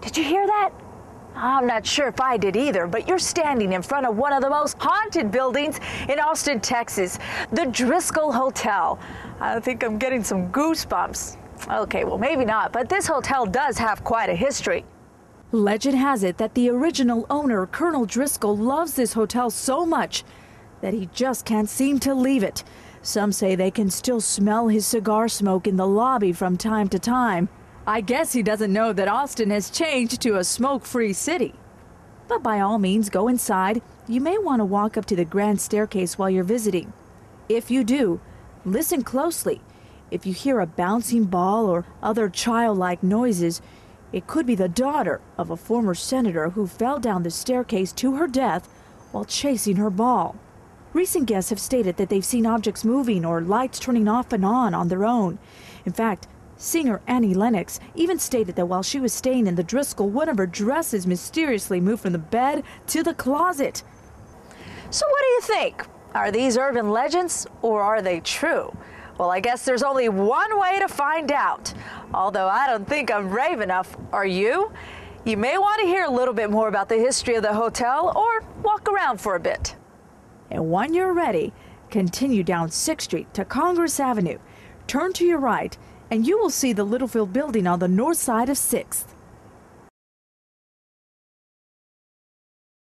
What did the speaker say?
Did you hear that? I'm not sure if I did either, but you're standing in front of one of the most haunted buildings in Austin, Texas, the Driskill Hotel. I think I'm getting some goosebumps. Okay, well, maybe not, but this hotel does have quite a history. Legend has it that the original owner, Colonel Driskill, loves this hotel so much that he just can't seem to leave it. Some say they can still smell his cigar smoke in the lobby from time to time. I guess he doesn't know that Austin has changed to a smoke free city. But by all means, go inside. You may want to walk up to the grand staircase while you're visiting. If you do, listen closely. If you hear a bouncing ball or other childlike noises, it could be the daughter of a former senator who fell down the staircase to her death while chasing her ball. Recent guests have stated that they've seen objects moving or lights turning off and on on their own. In fact, singer Annie Lennox even stated that while she was staying in the Driskill, one of her dresses mysteriously moved from the bed to the closet. So, what do you think? Are these urban legends or are they true? Well, I guess there's only one way to find out. Although I don't think I'm brave enough. Are you? You may want to hear a little bit more about the history of the hotel or walk around for a bit. And when you're ready, continue down 6th Street to Congress Avenue. Turn to your right, and you will see the Littlefield building on the north side of 6th.